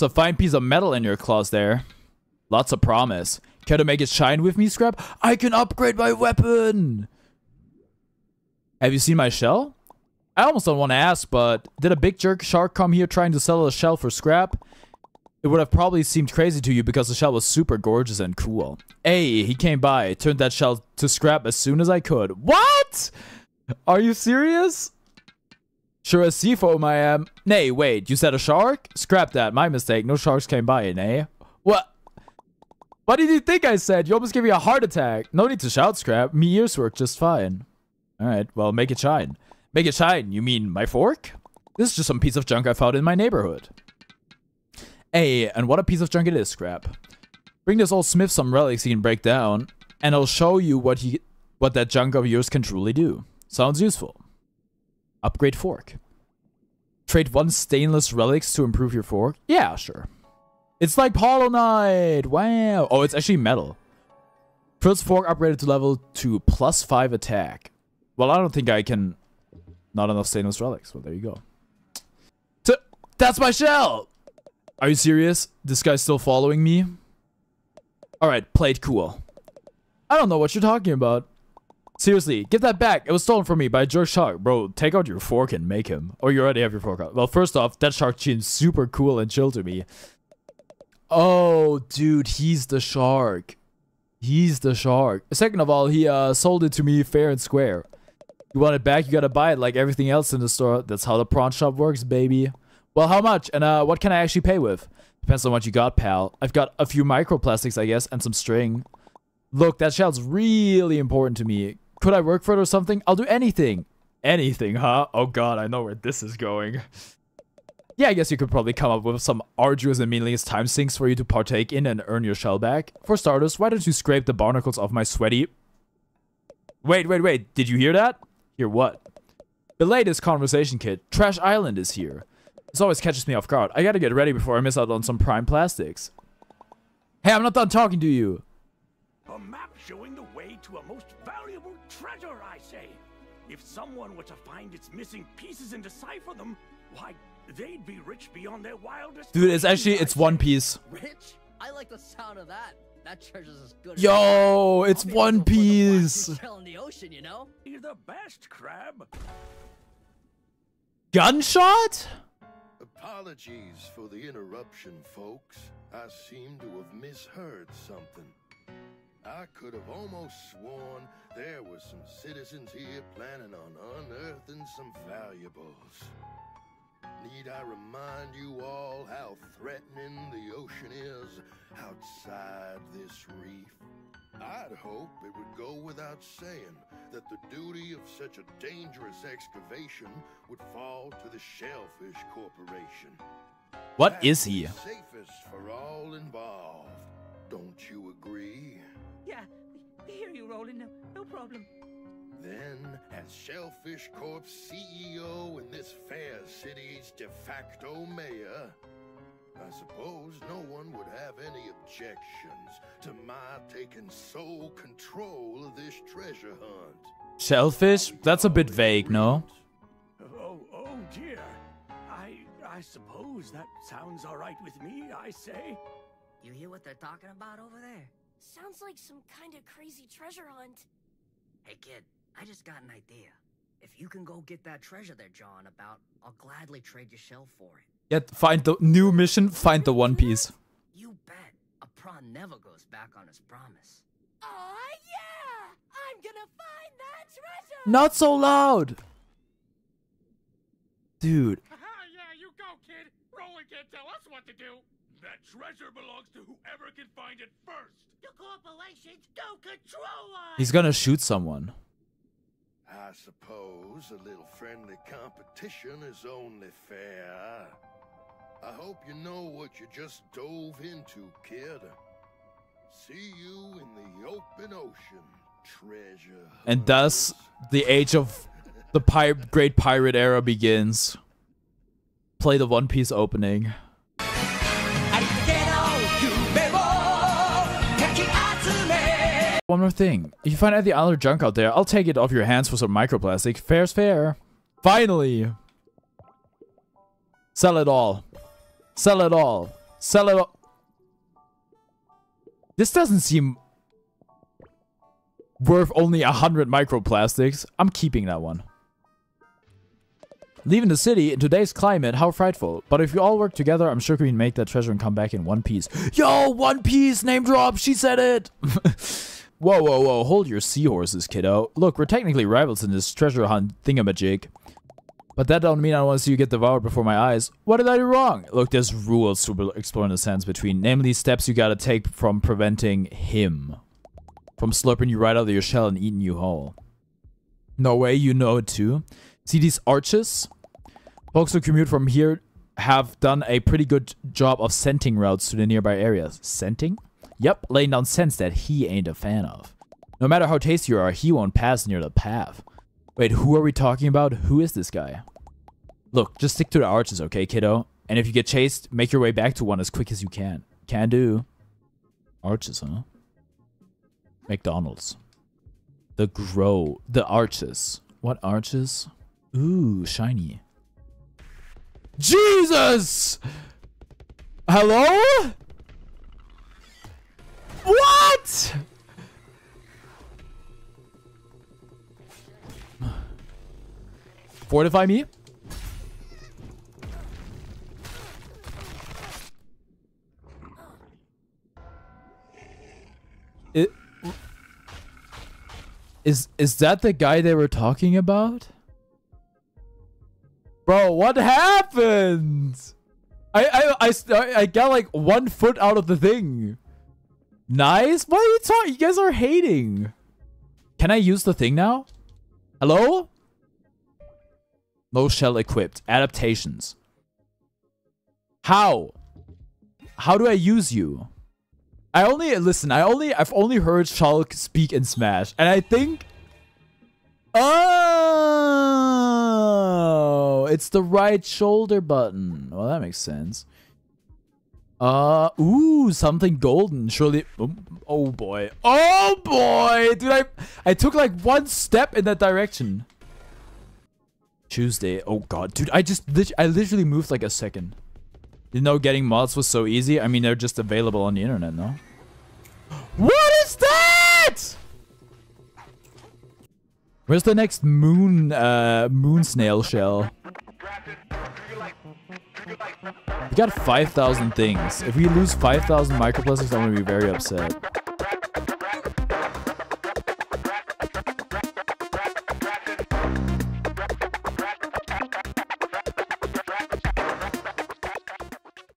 It's a fine piece of metal in your claws there. Lots of promise. Care to make it shine with me, Scrap? I can upgrade my weapon! Have you seen my shell? I almost don't want to ask, but did a big jerk shark come here trying to sell a shell for scrap? It would have probably seemed crazy to you because the shell was super gorgeous and cool. Hey, he came by, turned that shell to scrap as soon as I could. What? Are you serious? Sure as sea foam I am. Nay, wait, you said a shark? Scrap that, my mistake. No sharks came by, eh? What? What did you think I said? You almost gave me a heart attack. No need to shout, Scrap. Me ears work just fine. Alright, well, make it shine. Make it shine, you mean my fork? This is just some piece of junk I found in my neighborhood. Hey, and what a piece of junk it is, Scrap. Bring this old smith some relics he can break down, and I'll show you what he, what that junk of yours can truly do. Sounds useful. Upgrade fork. Trade one stainless relics to improve your fork? Yeah, sure. It's like Hollow Knight! Wow! Oh, it's actually metal. First fork upgraded to level 2, plus 5 attack. Well, I don't think I can... Not enough stainless relics. Well, there you go. T That's my shell! Are you serious? This guy's still following me? Alright, played cool. I don't know what you're talking about. Seriously, give that back. It was stolen from me by a jerk shark. Bro, take out your fork and make him. Or you already have your fork out. Well, first off, that shark seems super cool and chill to me. Oh, dude, he's the shark. He's the shark. Second of all, he uh, sold it to me fair and square. You want it back, you gotta buy it like everything else in the store. That's how the prawn shop works, baby. Well, how much? And uh, what can I actually pay with? Depends on what you got, pal. I've got a few microplastics, I guess, and some string. Look, that shell's really important to me. Could I work for it or something? I'll do anything. Anything, huh? Oh god, I know where this is going. Yeah, I guess you could probably come up with some arduous and meaningless time sinks for you to partake in and earn your shell back. For starters, why don't you scrape the barnacles off my sweaty... Wait, wait, wait. Did you hear that? Hear what? The latest conversation kit, Trash Island, is here. This always catches me off guard. I gotta get ready before I miss out on some prime plastics. Hey, I'm not done talking to you. A map showing the way to a most valuable treasure, I say. If someone were to find its missing pieces and decipher them, why, they'd be rich beyond their wildest Dude, it's actually, it's. One Piece. Rich? I like the sound of that. That treasure's as good as Yo, it's I'll be able to One go the Piece. blackest in the ocean, you know? You're the best, Crab. Gunshot? Apologies for the interruption, folks. I seem to have misheard something. I could have almost sworn there were some citizens here planning on unearthing some valuables. Need I remind you all how threatening the ocean is outside this reef? I'd hope it would go without saying that the duty of such a dangerous excavation would fall to the Shellfish Corporation. What That's is he? Roland. No, no problem. Then, as Shellfish Corp's CEO and this fair city's de facto mayor, I suppose no one would have any objections to my taking sole control of this treasure hunt. Shellfish? That's a bit vague, no? Oh, oh dear. I, I suppose that sounds all right with me, I say. You hear what they're talking about over there? Sounds like some kind of crazy treasure hunt. Hey kid, I just got an idea. If you can go get that treasure they're jawing about, I'll gladly trade your shell for it. Yeah, find the new mission, find the One Piece. You bet. A prawn never goes back on his promise. Aw, yeah! I'm gonna find that treasure! Not so loud! Dude, Haha, yeah, you go, kid. Roland can't tell us what to do. That treasure belongs to whoever can find it first. The corporations don't control us! he's gonna shoot someone. I suppose a little friendly competition is only fair. I hope you know what you just dove into, kid. See you in the open ocean, treasure. And thus, the age of the pi great pirate era begins. Play the One Piece opening. One more thing. If you find any other junk out there, I'll take it off your hands for some microplastic. Fair's fair. Finally! Sell it all. Sell it all. Sell it. All. This doesn't seem worth only a hundred microplastics. I'm keeping that one. Leaving the city in today's climate, how frightful. But if you all work together, I'm sure we can make that treasure and come back in one piece. Yo, one piece, name drop, she said it! whoa, whoa, whoa, hold your seahorses, kiddo. Look, we're technically rivals in this treasure hunt thingamajig. But that don't mean I want to see you get devoured before my eyes. What did I do wrong? Look, there's rules to explore in the sands between, namely steps you gotta take from preventing him. From slurping you right out of your shell and eating you whole. No way, you know it too. See these arches? Folks who commute from here have done a pretty good job of scenting routes to the nearby areas. Scenting? Yep, laying down scents that he ain't a fan of. No matter how tasty you are, he won't pass near the path. Wait, who are we talking about? Who is this guy? Look, just stick to the arches, okay, kiddo? And if you get chased, make your way back to one as quick as you can. Can do. Arches, huh? McDonald's. The grow. The arches. What arches? Ooh, shiny. Jesus! Hello? What? Fortify me? Is is that the guy they were talking about? Bro, what happened? I I I I got like one foot out of the thing. Nice. What are you talking? You guys are hating. Can I use the thing now? Hello? No shell equipped. Adaptations. How? How do I use you? I only listen. I only I've only heard Shulk speak in Smash, and I think. Oh, it's the right shoulder button. Well, that makes sense. Uh, ooh, something golden. Surely. Oh, oh boy. Oh boy, dude! I I took like one step in that direction. Tuesday. Oh god, dude! I just I literally moved like a second. You know, getting mods was so easy. I mean, they're just available on the internet, no? What is that? Where's the next moon, uh, moon snail shell? We got 5,000 things. If we lose 5,000 microplastics, I'm gonna be very upset.